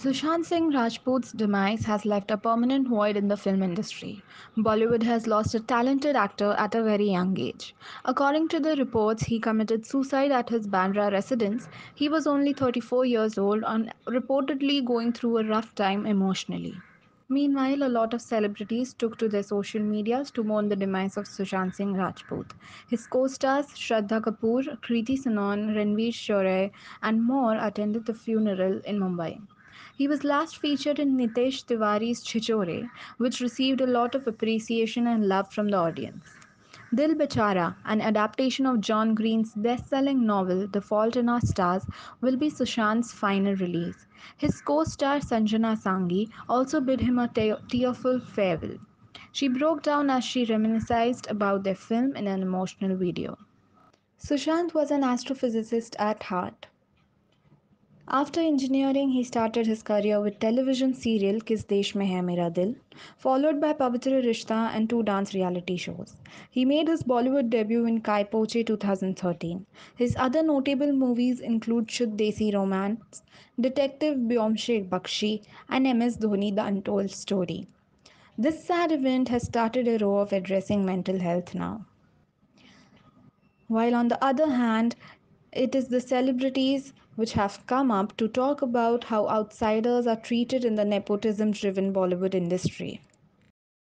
Sushant Singh Rajput's demise has left a permanent void in the film industry. Bollywood has lost a talented actor at a very young age. According to the reports, he committed suicide at his Bandra residence. He was only 34 years old and reportedly going through a rough time emotionally. Meanwhile, a lot of celebrities took to their social medias to mourn the demise of Sushant Singh Rajput. His co-stars Shraddha Kapoor, Kriti Sanon, Ranvir Shorey and more attended the funeral in Mumbai. He was last featured in Nitesh Tiwari's Chhichhore, which received a lot of appreciation and love from the audience. Dil Bechara, an adaptation of John Green's best selling novel The Fault in Our Stars, will be Sushant's final release. His co star Sanjana Sanghi also bid him a tearful farewell. She broke down as she reminisced about their film in an emotional video. Sushant was an astrophysicist at heart. After engineering, he started his career with television serial Kis Desh Mein Hai Mera Dil, followed by Pavitra Rishta and two dance reality shows. He made his Bollywood debut in Kai Po Che 2013. His other notable movies include Shuddh Desi Romance, Detective Byomkesh Bakshi, and MS Dhoni The Untold Story. This sad event has started a row of addressing mental health now. While on the other hand, it is the celebrities which have come up to talk about how outsiders are treated in the nepotism driven Bollywood industry.